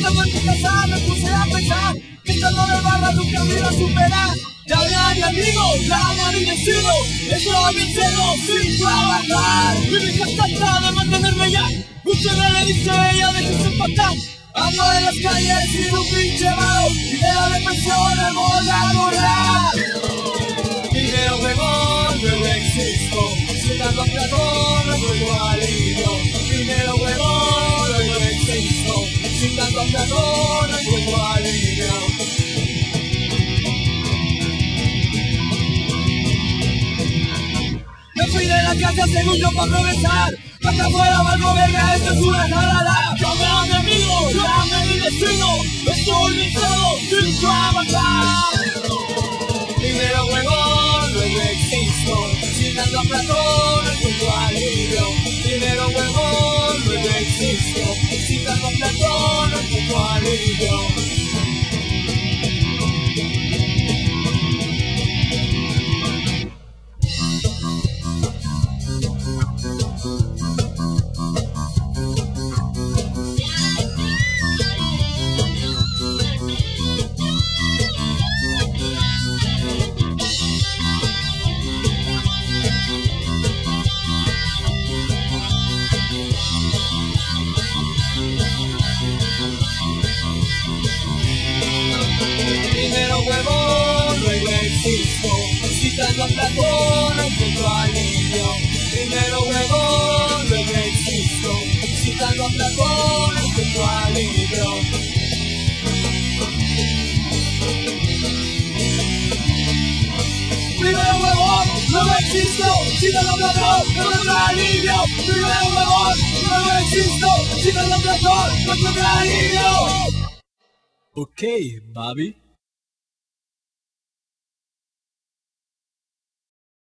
Estando en tu casa me puse a pensar que estando de barra nunca me iba a superar. Llamé a mi amigo, llamé a mi vecino, estaba bien cero sin trabajar. Y mi hija trata de mantenerme ya, usted le dice ella déjese empatar. Ando en las calles sin un pinche malo y de la depresión me voy a borrar. Dinero huevón, luego existo, si tanto platón no encuentro alivio. Tanto. Me fui de la casa según yo para progresar. Acá afuera valgo verga, esto es una jalada. Llame a mi amigo, llame a mi vecino. Estoy listado sin trabajar. Dinero huevón, luego existo. Si dando a Platón, alivio. Huevón, luego existo. Citando a Platón, no encuentro alivio. Dinero huevón, luego existo. Citando a Platón, no encuentro alivio. Primero huevón, luego existo. Citando a Platón, no alivio. Primero huevón, luego existo. Citando a Platón, no alivio. Okay, Bobby.